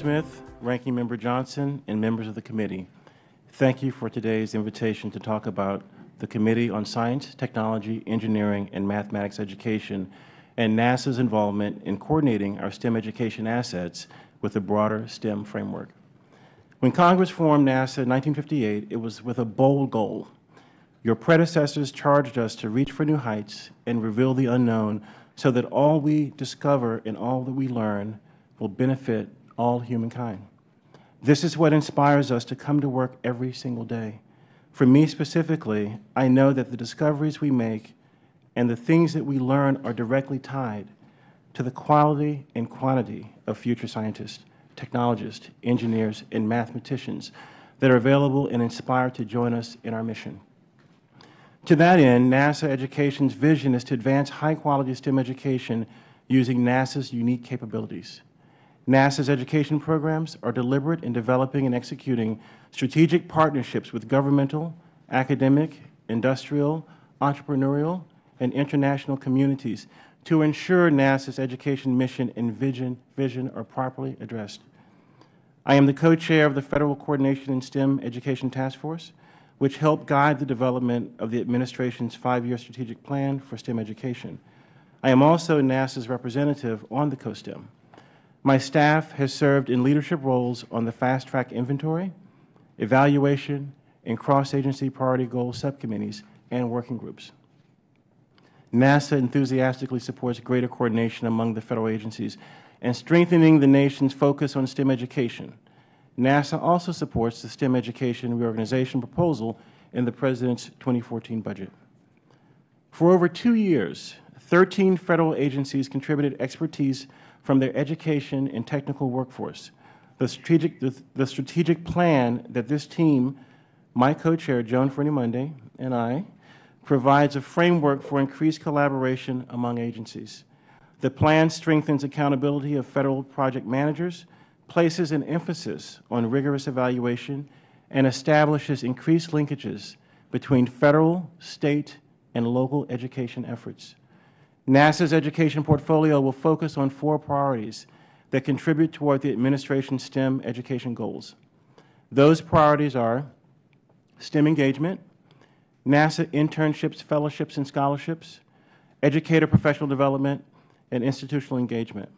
Smith, Ranking Member Johnson, and members of the committee. Thank you for today's invitation to talk about the Committee on Science, Technology, Engineering, and Mathematics Education and NASA's involvement in coordinating our STEM education assets with the broader STEM framework. When Congress formed NASA in 1958, it was with a bold goal. Your predecessors charged us to reach for new heights and reveal the unknown so that all we discover and all that we learn will benefit all humankind. This is what inspires us to come to work every single day. For me specifically, I know that the discoveries we make and the things that we learn are directly tied to the quality and quantity of future scientists, technologists, engineers, and mathematicians that are available and inspired to join us in our mission. To that end, NASA Education's vision is to advance high-quality STEM education using NASA's unique capabilities. NASA's education programs are deliberate in developing and executing strategic partnerships with governmental, academic, industrial, entrepreneurial, and international communities to ensure NASA's education mission and vision, vision are properly addressed. I am the co-chair of the Federal Coordination in STEM Education Task Force, which helped guide the development of the Administration's five-year strategic plan for STEM education. I am also NASA's representative on the COSTEM. My staff has served in leadership roles on the Fast Track Inventory, Evaluation, and Cross-Agency Priority Goal Subcommittees and working groups. NASA enthusiastically supports greater coordination among the Federal agencies and strengthening the nation's focus on STEM education. NASA also supports the STEM education reorganization proposal in the President's 2014 budget. For over two years, 13 Federal agencies contributed expertise from their education and technical workforce. The strategic, the, the strategic plan that this team, my co-chair, Joan Ferrini-Mundy, and I, provides a framework for increased collaboration among agencies. The plan strengthens accountability of Federal project managers, places an emphasis on rigorous evaluation and establishes increased linkages between Federal, State, and local education efforts. NASA's education portfolio will focus on four priorities that contribute toward the Administration's STEM education goals. Those priorities are STEM engagement, NASA internships, fellowships, and scholarships, educator professional development, and institutional engagement.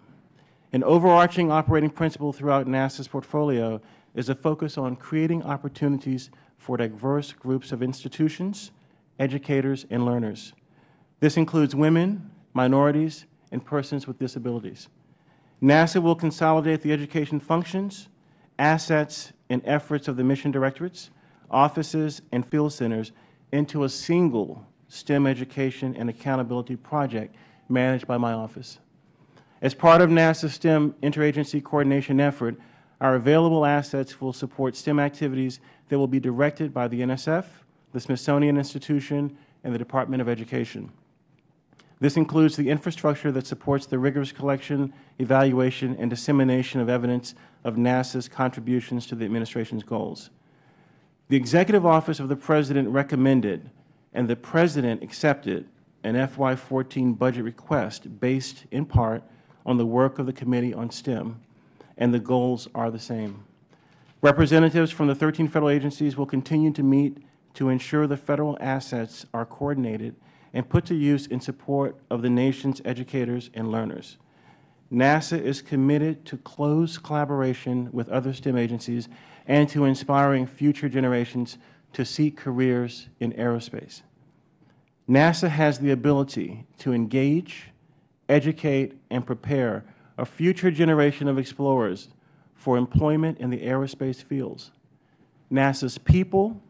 An overarching operating principle throughout NASA's portfolio is a focus on creating opportunities for diverse groups of institutions, educators, and learners. This includes women, minorities, and persons with disabilities. NASA will consolidate the education functions, assets, and efforts of the mission directorates, offices, and field centers into a single STEM education and accountability project managed by my office. As part of NASA's STEM interagency coordination effort, our available assets will support STEM activities that will be directed by the NSF, the Smithsonian Institution, and the Department of Education. This includes the infrastructure that supports the rigorous collection, evaluation, and dissemination of evidence of NASA's contributions to the Administration's goals. The Executive Office of the President recommended, and the President accepted, an FY14 budget request based in part on the work of the Committee on STEM, and the goals are the same. Representatives from the 13 Federal agencies will continue to meet to ensure the Federal assets are coordinated and put to use in support of the nation's educators and learners. NASA is committed to close collaboration with other STEM agencies and to inspiring future generations to seek careers in aerospace. NASA has the ability to engage, educate, and prepare a future generation of explorers for employment in the aerospace fields. NASA's people,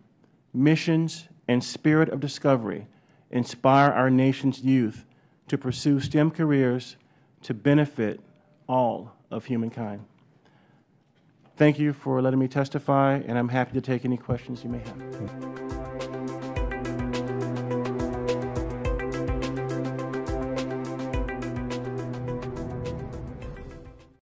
missions, and spirit of discovery inspire our nation's youth to pursue STEM careers to benefit all of humankind. Thank you for letting me testify, and I'm happy to take any questions you may have.